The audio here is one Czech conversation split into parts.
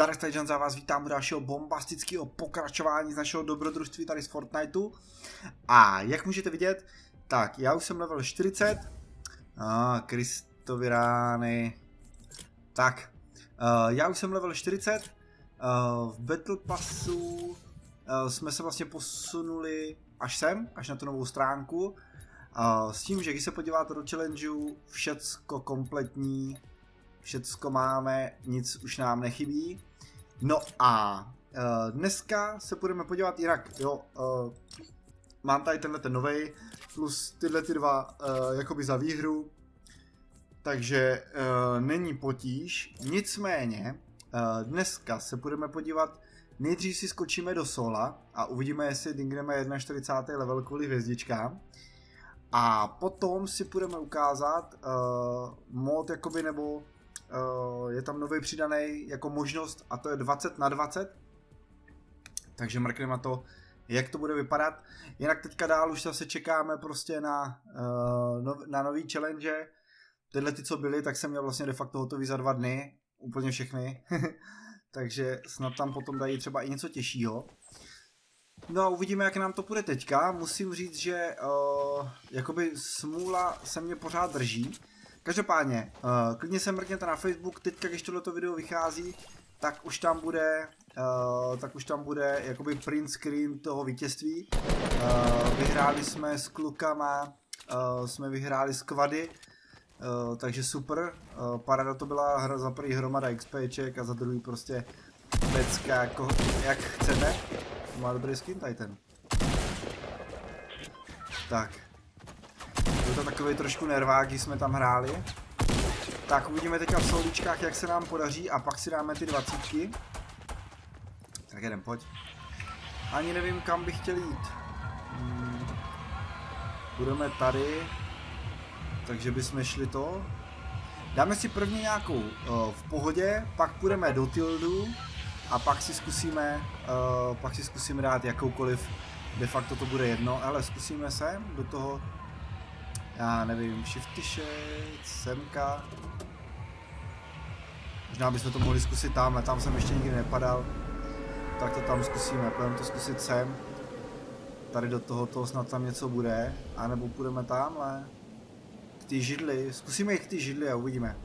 Zdar, tady za vás vítám u dalšího bombastického pokračování z našeho dobrodružství tady z Fortniteu. A jak můžete vidět, tak já už jsem level 40. A, ah, Kristovi rány. Tak, uh, já už jsem level 40. Uh, v Battle Passu uh, jsme se vlastně posunuli až sem, až na tu novou stránku. Uh, s tím, že když se podíváte do challengeu, všecko kompletní, všecko máme, nic už nám nechybí. No a uh, dneska se budeme podívat jinak, jo, uh, mám tady tenhle ten novej, plus tyhle ty dva uh, jakoby za výhru, takže uh, není potíž, nicméně uh, dneska se budeme podívat, nejdřív si skočíme do sola a uvidíme, jestli dingneme 41. level kvůli hvězdičkám. A potom si budeme ukázat uh, mod jakoby nebo je tam nový přidaný jako možnost a to je 20 na 20. Takže mrkneme na to, jak to bude vypadat. Jinak teďka dál už zase čekáme prostě na, no, na nový challenge. Tyhle ty, co byly, tak jsem měl vlastně de facto hotový za dva dny. Úplně všechny. Takže snad tam potom dají třeba i něco těžšího. No a uvidíme, jak nám to půjde teďka. Musím říct, že uh, jakoby smůla se mě pořád drží. Každopádně, uh, klidně se mrkněte na Facebook, teďka, když tohleto video vychází, tak už tam bude, uh, tak už tam bude jakoby print screen toho vítězství. Uh, vyhráli jsme s klukama, uh, jsme vyhráli squady, uh, takže super. Uh, parada to byla hra za první hromada XPček a za druhý prostě pecka jako jak chceme. Má dobrý skin Titan. Tak. Byl to takový trošku nervák, jsme tam hráli. Tak uvidíme teďka v souličkách, jak se nám podaří a pak si dáme ty dvacítky. Tak jeden, pojď. Ani nevím, kam bych chtěl jít. Hmm. Budeme tady. Takže bychom šli to. Dáme si první nějakou uh, v pohodě, pak půjdeme do tildu a pak si zkusíme, uh, pak si zkusíme dát jakoukoliv, de facto to bude jedno, ale zkusíme se do toho já nevím, shifty shade, semka. Možná bychom to mohli zkusit tamhle, tam jsem ještě nikdy nepadal. Tak to tam zkusíme, půjdeme to zkusit sem. Tady do tohoto snad tam něco bude, anebo půjdeme tamhle. K ty židli, zkusíme jít k ty židli a uvidíme.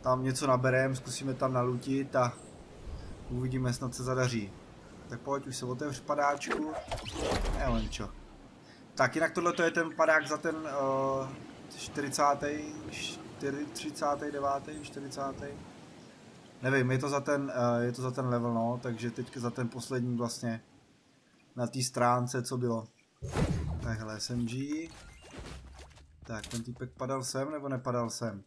Tam něco nabereme, zkusíme tam nalutit a uvidíme, snad se zadaří. Tak pojď, už se otevř padáčku. Nevím čo. Tak jinak tohle je ten padák za ten uh, 40. 39. 40. Nevím, je to za ten, uh, je to za ten level, no, takže teď za ten poslední vlastně na té stránce, co bylo. Takhle SMG. Tak, ten týpek padal sem, nebo nepadal sem?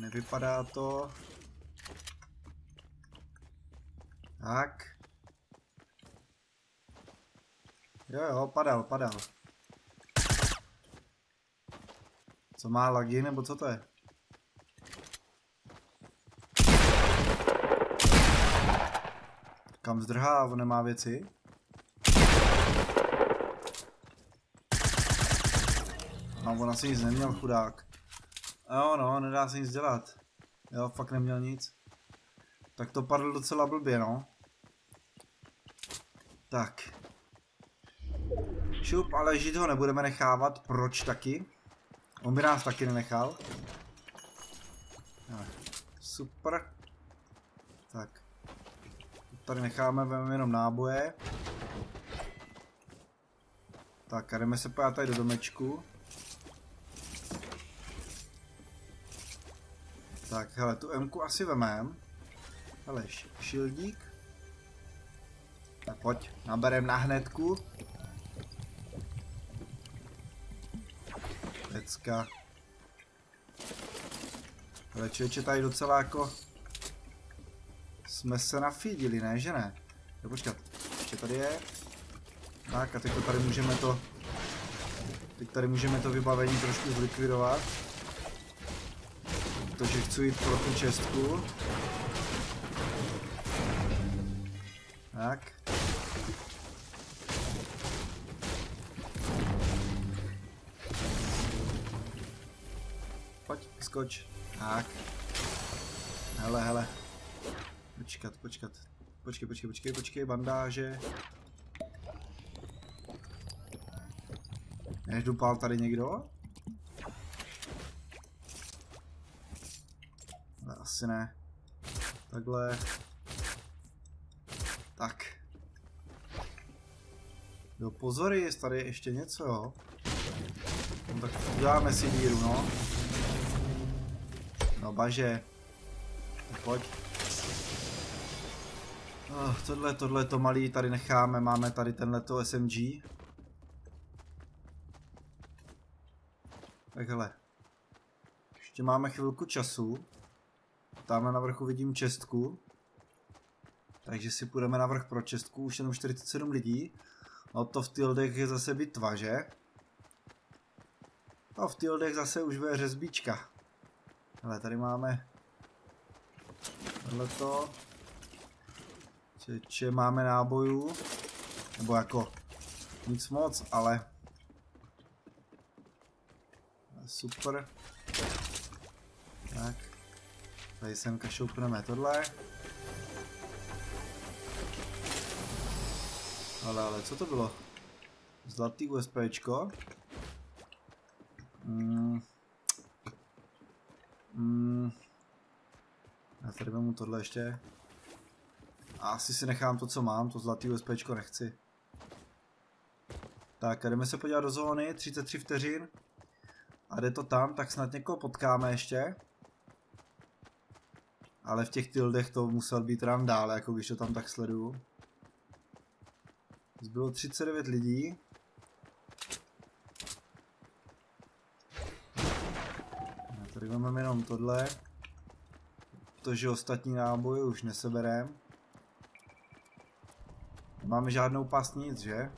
Nevypadá to. Tak. Jo, jo, padal, padal. Co má lagy, nebo co to je? Kam zdrhá, on nemá věci? No, on asi nic neměl, chudák. Jo, no, nedá se nic dělat. Jo, fakt neměl nic. Tak to padl docela blbě, no. Tak. Šup, ale žít ho nebudeme nechávat. Proč taky? On by nás taky nenechal. Super. Tak. Tady necháme, vezmeme jenom náboje. Tak a jdeme se poját tady do domečku. Tak, hele, tu M asi vemem. Hele, šildík. Tak pojď, naberem na hnedku. Pecka. Ale člověče tady docela jako... Jsme se nafídili, ne, že ne? Jo, počkat, ještě tady je. Tak a teď tady můžeme to... Teď tady můžeme to vybavení trošku zlikvidovat. Protože chci jít pro tu čestku. Skoč. Tak. Hele, hele. Počkat, počkat. Počkej, počkej, počkej, počkej, bandáže. Než dupal tady někdo? Ale asi ne. Takhle. Tak. Jo, pozor, je tady ještě něco, jo. No, tak uděláme si díru, no. No, baže. Pojď. Oh, tohle, tohle to malý tady necháme, máme tady tenhle to SMG. Tak hele. Ještě máme chvilku času. Tamhle na vrchu vidím čestku. Takže si půjdeme na vrch pro čestku, už jenom 47 lidí. No to v Tildech je zase bitva, že? No v Tildech zase už bude řezbíčka. Ale tady máme tohleto. Čeče máme nábojů. Nebo jako nic moc, ale super. Tak. Tady sem kašoupneme tohle. Ale, ale, co to bylo? Zlatý USPčko. Mm. Mm. Já tady mu tohle ještě. A asi si nechám to, co mám, to zlatý USPčko nechci. Tak, jdeme se podívat do zóny, 33 vteřin. A jde to tam, tak snad někoho potkáme ještě. Ale v těch tildech to musel být rán dál, jako když to tam tak sleduju. Zbylo 39 lidí. Tady máme jenom tohle. Protože ostatní náboje už neseberem. Nemáme žádnou past nic, že?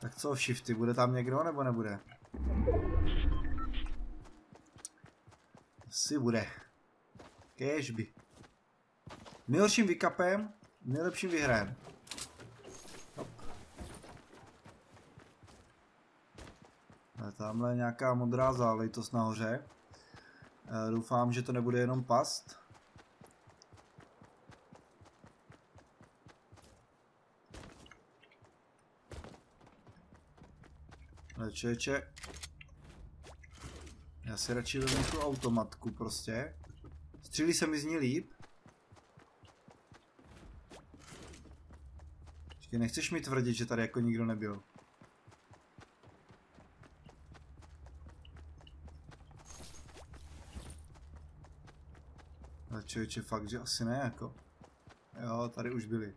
Tak co shifty, bude tam někdo nebo nebude? Asi bude. Kežby. Nejhorším vykapem, nejlepším vyhrajem. Tamhle je nějaká modrá záležitost nahoře. E, doufám, že to nebude jenom past. Čeče. Já si radši vezmu tu automatku prostě. Střílí se mi z ní líp. Počkej, nechceš mi tvrdit, že tady jako nikdo nebyl. Ale člověče, fakt, že asi ne, jako. Jo, tady už byli.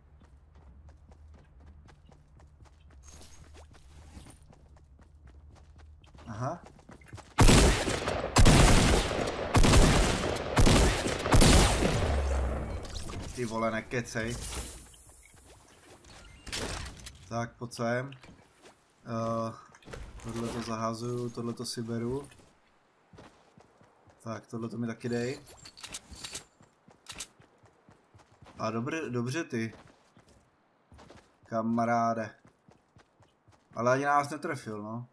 Aha. Ty vole, nekecej. Tak, pojď sem. Uh, tohle to zahazuju, tohle to si beru. Tak, tohle to mi taky dej. A dobře, dobře ty. Kamaráde. Ale ani nás netrefil, no.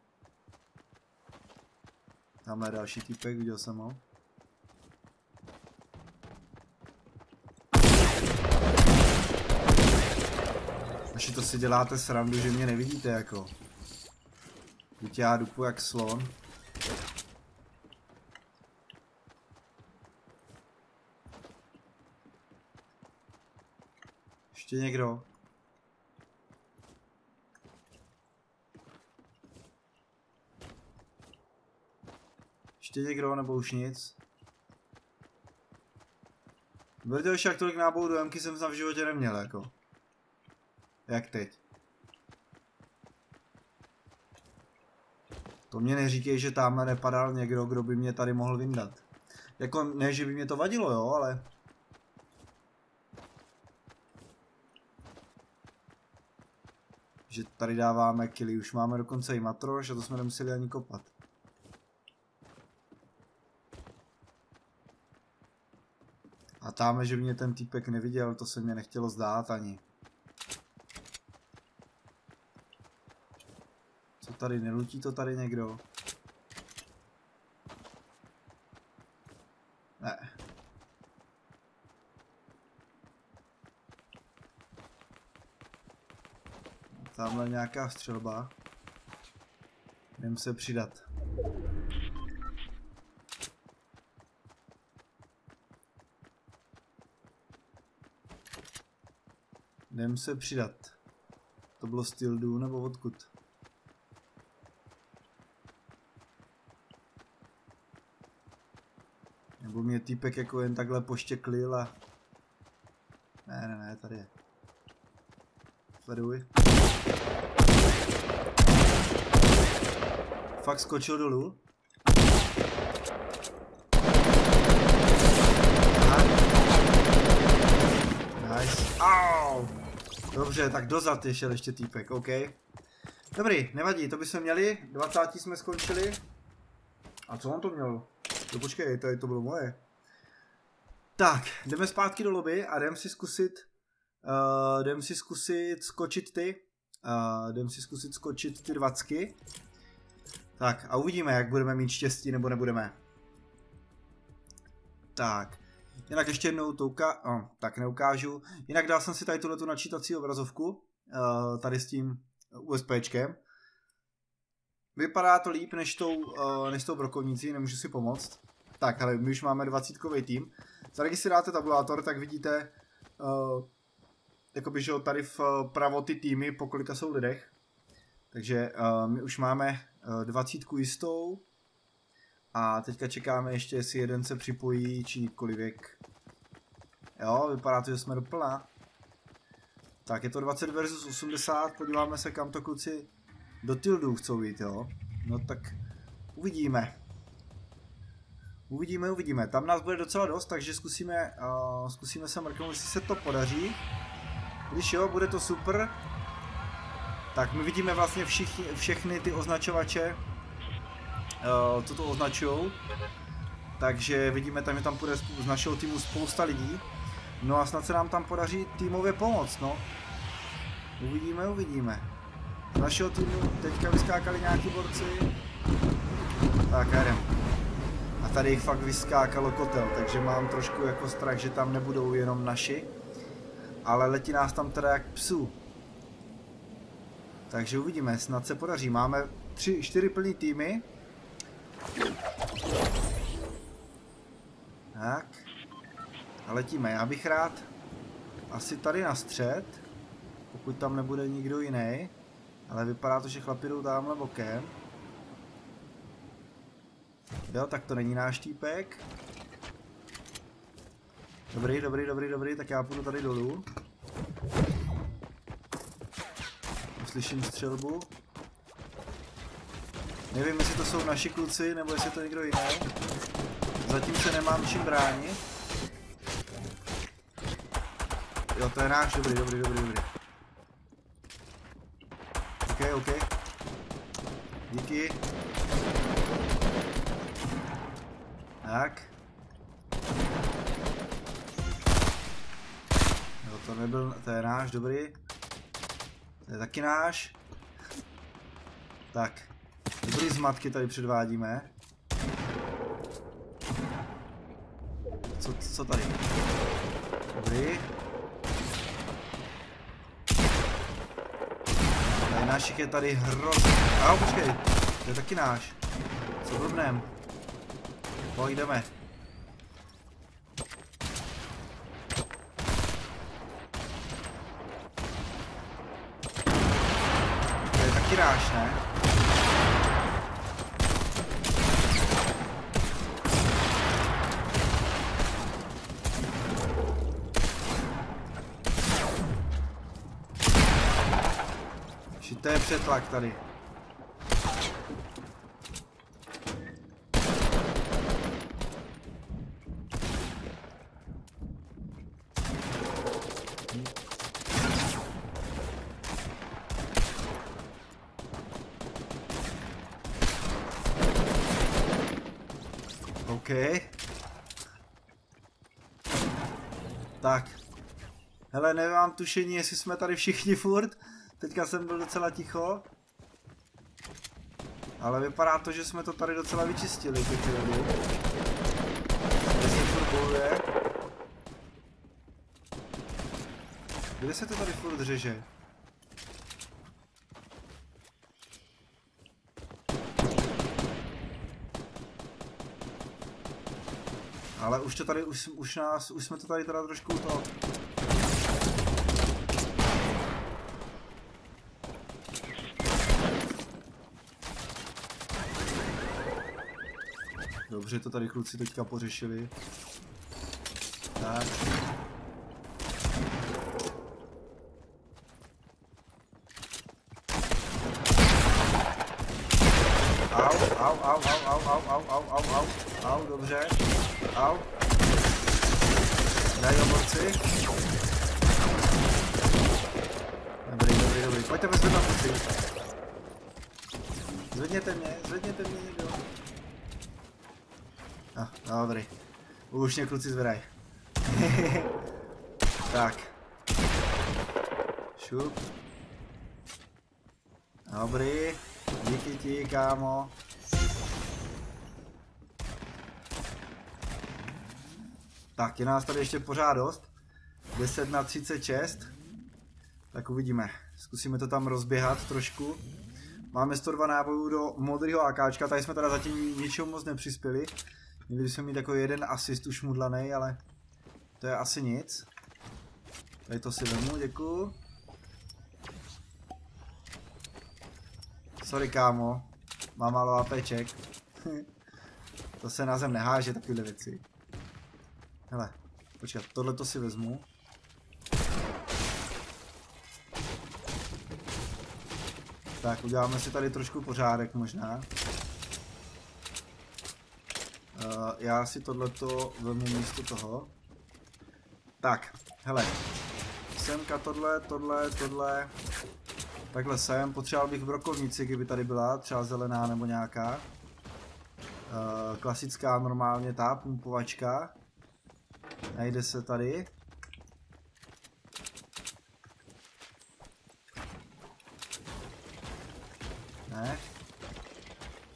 Tamhle je další týpek, viděl jsem ho. Naši to si děláte srandu, že mě nevidíte jako. Víte, já dupu jak slon. Ještě někdo? Ještě někdo, nebo už nic? Brdě, jak tolik nábojů do Mky jsem v životě neměl, jako. Jak teď? To mě neříkej, že tam nepadal někdo, kdo by mě tady mohl vyndat. Jako ne, že by mě to vadilo, jo, ale... Že tady dáváme killy, už máme dokonce i matroš a to jsme nemuseli ani kopat. A tam, že mě ten týpek neviděl, to se mě nechtělo zdát ani. Co tady, nelutí to tady někdo? Ne. Tamhle nějaká střelba. Jdem se přidat. Jdem se přidat. To bylo Stildu nebo odkud? Nebo mě týpek jako jen takhle poštěklil a... Ne, ne, ne, tady je. Sleduj. Fakt skočil dolů. Aha. Nice. Au. Dobře, tak dozad je šel ještě týpek, OK. Dobrý, nevadí, to bychom měli. 20 jsme skončili. A co on to měl? No počkej, to, to bylo moje. Tak, jdeme zpátky do lobby a jdem si zkusit, uh, jdem si zkusit skočit ty, uh, jdem si zkusit skočit ty dvacky. Tak a uvidíme, jak budeme mít štěstí nebo nebudeme. Tak, jinak ještě jednou to uka oh, tak neukážu. Jinak dal jsem si tady tuhle načítací obrazovku, uh, tady s tím USBčkem. Vypadá to líp než tou, uh, než tou brokovnicí, nemůžu si pomoct. Tak, ale my už máme 20 tým. Tady, když si dáte tabulátor, tak vidíte, uh, jakoby, že tady vpravo ty týmy, po kolika jsou lidech. Takže uh, my už máme uh, 20 jistou. A teďka čekáme ještě, jestli jeden se připojí, či nikoli věk. Jo, vypadá to, že jsme doplná. Tak je to 20 versus 80, podíváme se, kam to kluci do tildů chcou jít, jo. No tak uvidíme. Uvidíme, uvidíme. Tam nás bude docela dost, takže zkusíme, uh, zkusíme se mrknout, jestli se to podaří. Když jo, bude to super. Tak my vidíme vlastně všichni, všechny ty označovače, uh, co to označují. Takže vidíme tam, že tam půjde z našeho týmu spousta lidí. No a snad se nám tam podaří týmově pomoct, no. Uvidíme, uvidíme. Z našeho týmu teďka vyskákali nějaký borci. Tak, jdem. A tady jich fakt vyskákalo kotel, takže mám trošku jako strach, že tam nebudou jenom naši. Ale letí nás tam teda jak psů. Takže uvidíme, snad se podaří. Máme tři, čtyři plný týmy. Tak. A letíme. Já bych rád asi tady na střed, pokud tam nebude nikdo jiný. Ale vypadá to, že chlapi jdou tamhle bokem. Jo, tak to není náš týpek. Dobrý, dobrý, dobrý, dobrý, tak já půjdu tady dolů. Slyším střelbu. Nevím, jestli to jsou naši kluci, nebo jestli to někdo jiný. Zatím se nemám čím bránit. Jo, to je náš, dobrý, dobrý, dobrý, dobrý. OK, OK. Díky. Tak. Jo, to nebyl, to je náš, dobrý. Je taky náš. Tak. Dobrý zmatky tady předvádíme. Co, co tady? Dobrý. Tady našich je tady hrozně. Au, počkej. To je taky náš. Co blbnem? Pojď, jdeme. To ne? to je přetlak tady. tušení, jestli jsme tady všichni furt. Teďka jsem byl docela ticho. Ale vypadá to, že jsme to tady docela vyčistili, ty chvíli. Jestli furt. Kde se to tady furt řeže? Ale už to tady, už, už nás, už jsme to tady teda trošku to Dobře, to tady kluci teďka pořešili. Tak. Už mě kluci zvedají. tak. Šup. Dobrý. Díky ti, kámo. Tak, je nás tady ještě pořád dost. 10 na 36. Tak uvidíme. Zkusíme to tam rozběhat trošku. Máme 102 nábojů do modrého AKčka, tady jsme teda zatím ničemu moc nepřispěli. Měli bychom mít jako jeden asist už mudlanej, ale to je asi nic. Tady to si vemu, děkuju. Sorry kámo, mám málo APček. to se na zem neháže, takovéhle věci. Hele, počkat, tohle to si vezmu. Tak, uděláme si tady trošku pořádek možná. Uh, já si tohleto vemu místo toho. Tak, hele. Semka tohle, tohle, tohle. Takhle sem. Potřeboval bych brokovnici, kdyby tady byla, třeba zelená nebo nějaká. Uh, klasická normálně ta pumpovačka. Najde se tady. Ne.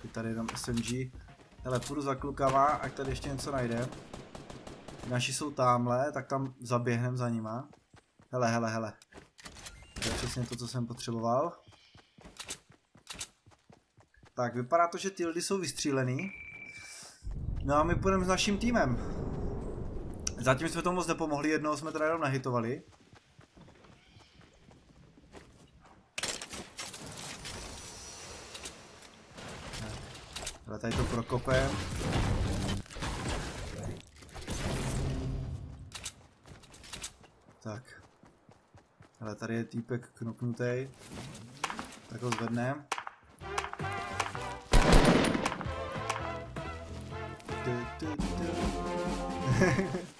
Je tady jenom SMG. Hele, půjdu za klukama, ať tady ještě něco najde. Naši jsou tamhle, tak tam zaběhnem za nima. Hele, hele, hele. To je přesně to, co jsem potřeboval. Tak, vypadá to, že ty lidi jsou vystřílený. No a my půjdeme s naším týmem. Zatím jsme tomu moc nepomohli, jednoho jsme teda jenom nahitovali. Ale tady to prokopem. Tak. Ale tady je týpek knopnutý. Tak ho zvedneme.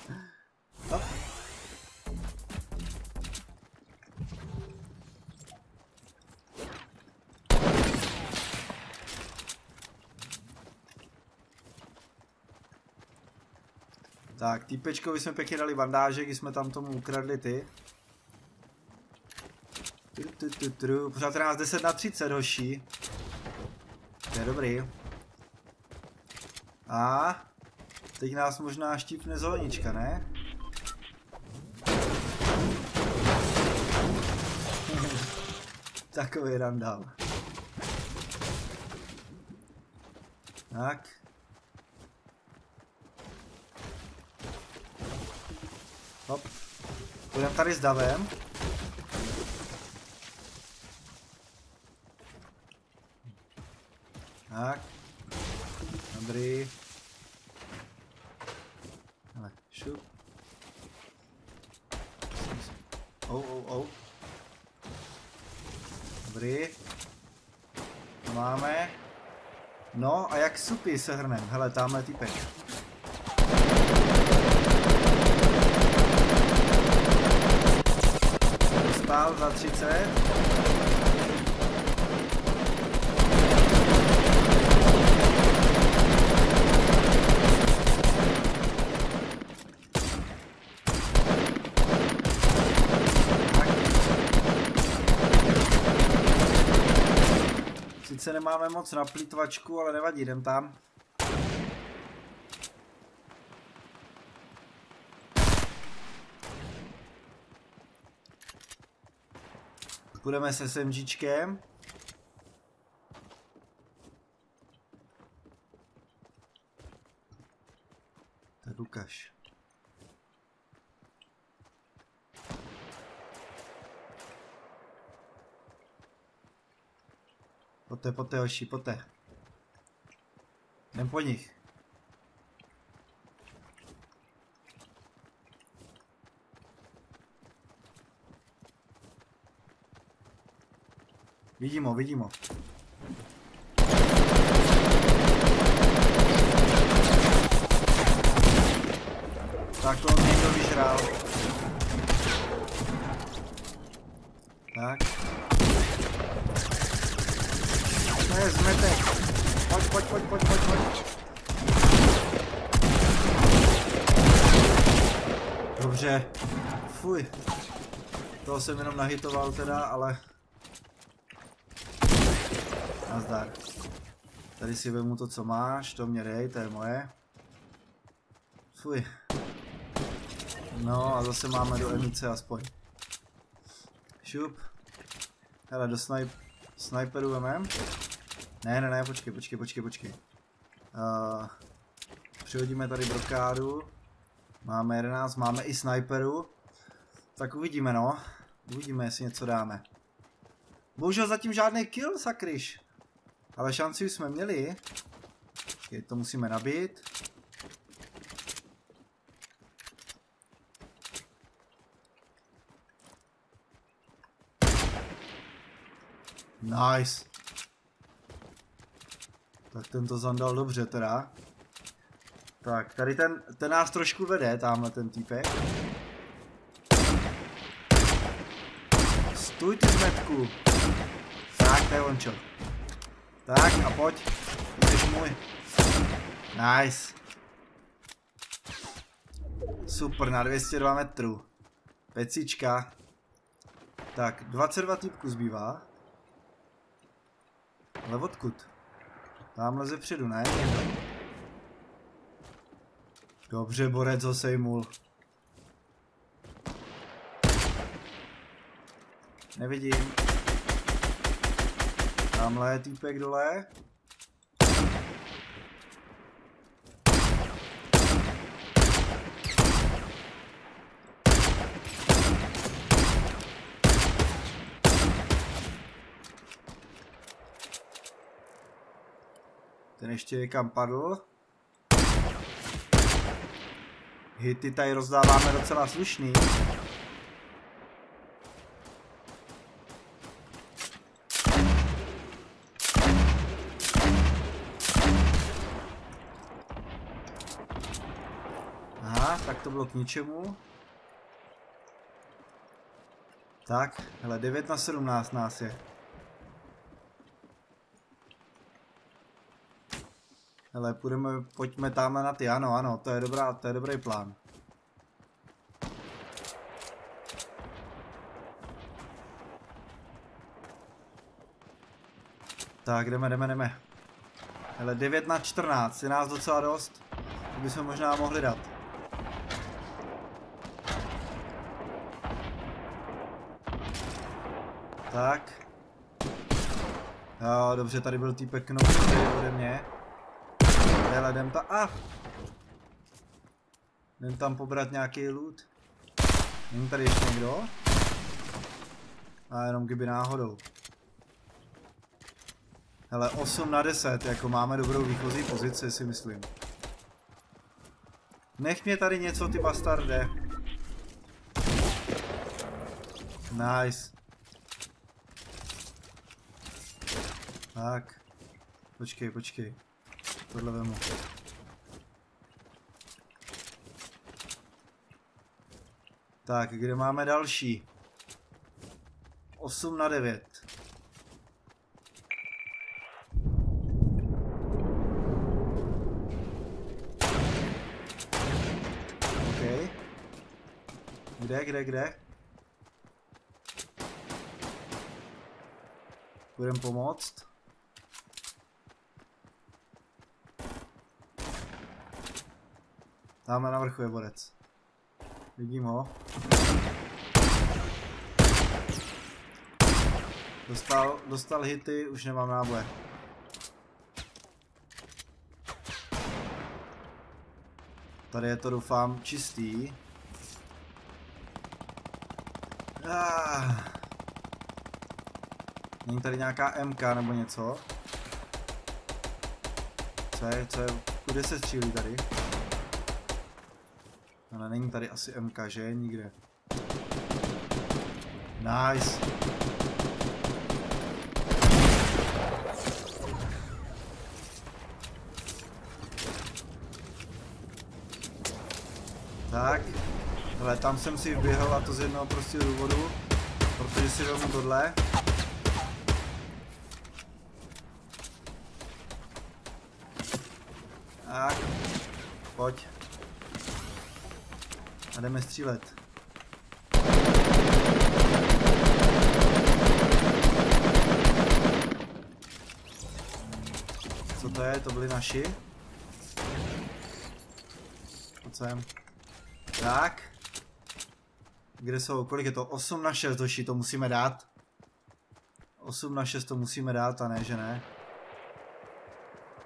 Tak, týpečkovi jsme pěkně dali bandáže, když jsme tam tomu ukradli ty. Pořád je nás 10 na 30, hoší. To je dobrý. A teď nás možná štípne zelenička, ne? Takový randál. Tak. Hop. Půjdeme tady s davem. Tak. Dobrý. Ale šup. Oh, oh, oh. Dobrý. To máme. No a jak supy se hrnem? Hele, tamhle typek. Dostal za 30. Sice nemáme moc na plítvačku, ale nevadí, jdem tam. Půjdeme se SMGčkem. Tak ukaž. Poté, poté, hoši, poté. Jdem po nich. Vidím ho, vidím ho. Tak to někdo vyžral. Tak. To je zmetek. Pojď, pojď, pojď, pojď, pojď, pojď. Dobře. Fuj. Toho jsem jenom nahitoval teda, ale... Nazdar. Tady si vemu to, co máš, to mě dej, to je moje. Fuj. No a zase máme do emice aspoň. Šup. Hele, do snip sniperu vemem. Ne, ne, ne, počkej, počkej, počkej, počkej. Uh, přihodíme tady brokádu. Máme 11, máme i sniperu. Tak uvidíme, no. Uvidíme, jestli něco dáme. Bohužel zatím žádný kill, sakryš. Ale šanci jsme měli. Počkej, to musíme nabít. Nice. Tak ten to zandal dobře teda. Tak, tady ten, ten nás trošku vede, tamhle ten týpek. Stůj ty zmetku. Tak, to je ončo. Tak a pojď. Jsi můj. Nice. Super, na 202 metrů. Pecička. Tak, 22 typků zbývá. Ale odkud? Tamhle ze předu, ne? Dobře, borec ho sejmul. Nevidím. Tamhle je týpek dole. Ten ještě kam padl. Hity tady rozdáváme docela slušný. Aha, tak to bylo k ničemu. Tak, hele, 9 na 17 nás je. Hele, půjdeme, pojďme tam na ty, ano, ano, to je dobrá, to je dobrý plán. Tak, jdeme, jdeme, jdeme. Hele, 9 na 14, je nás docela dost. To bychom možná mohli dát. Tak. Jo, dobře, tady byl týpek knouč ode mě. Hele, jdem tam, a! Jdem tam pobrat nějaký loot. Není tady ještě někdo? A jenom kdyby náhodou. Hele, 8 na 10, jako máme dobrou výchozí pozici, si myslím. Nech mě tady něco, ty bastarde. Nice. Tak. Počkej, počkej. Tohle vemu. Tak, kde máme další? 8 na 9. OK. Kde, kde, kde? Budem pomoct. Tamhle na vrchu je borec. Vidím ho. Dostal, dostal hity, už nemám náboje. Tady je to doufám čistý. Ah. Není tady nějaká MK nebo něco? Co je, co je, kude se střílí tady? Ale není tady asi MK, že? Nikde. Nice. Tak. Ale tam jsem si vběhl a to z jednoho prostě důvodu. Protože si vezmu tohle. Tak. Pojď. A jdeme střílet. Co to je? To byli naši? Pojď sem. Tak. Kde jsou? Kolik je to? 8 na 6 doši, to musíme dát. 8 na 6 to musíme dát a ne, že ne.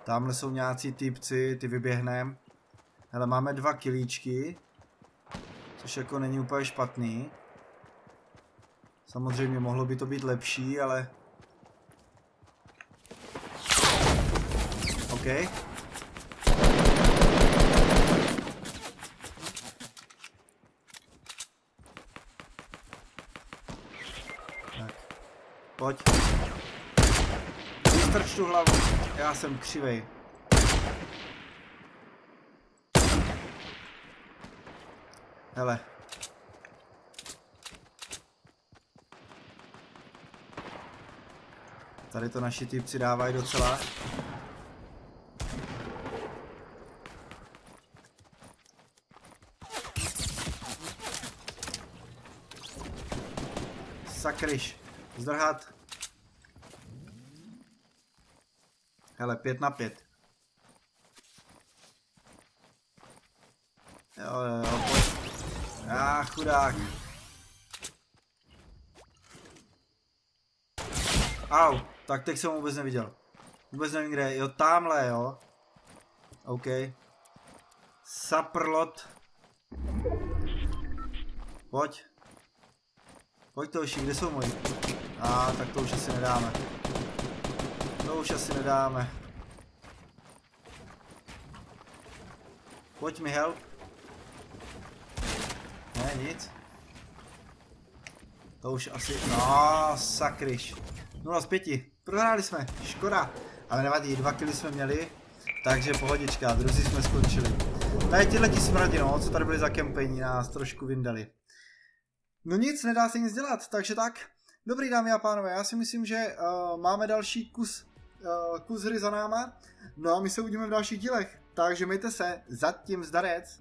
Tamhle jsou nějací typci, ty vyběhnem. Hele, máme dva kilíčky. Což jako není úplně špatný. Samozřejmě mohlo by to být lepší, ale... OK. Tak. Pojď. Vystrč tu hlavu. Já jsem křivej. Hele. Tady to naši typci dávají docela. Sakryš. Zdrhat. Hele, pět na pět. Jo, jo, jo, pojď. Já, chudák. Au, tak teď jsem vůbec neviděl. Vůbec nevím kde, jo, tamhle, jo. OK. Saprlot. Pojď. Pojď to kde jsou moji? A ah, tak to už asi nedáme. To už asi nedáme. Pojď mi help. Nic. To už asi, no sakryš. 0 z 5. Prohráli jsme, škoda. Ale nevadí, dva kily jsme měli. Takže pohodička, druzí jsme skončili. Tady tyhle ti smradi, no, co tady byli za kempení, nás trošku vyndali. No nic, nedá se nic dělat, takže tak. Dobrý dámy a pánové, já si myslím, že uh, máme další kus, uh, kus hry za náma. No a my se uvidíme v dalších dílech. Takže mějte se, zatím zdarec.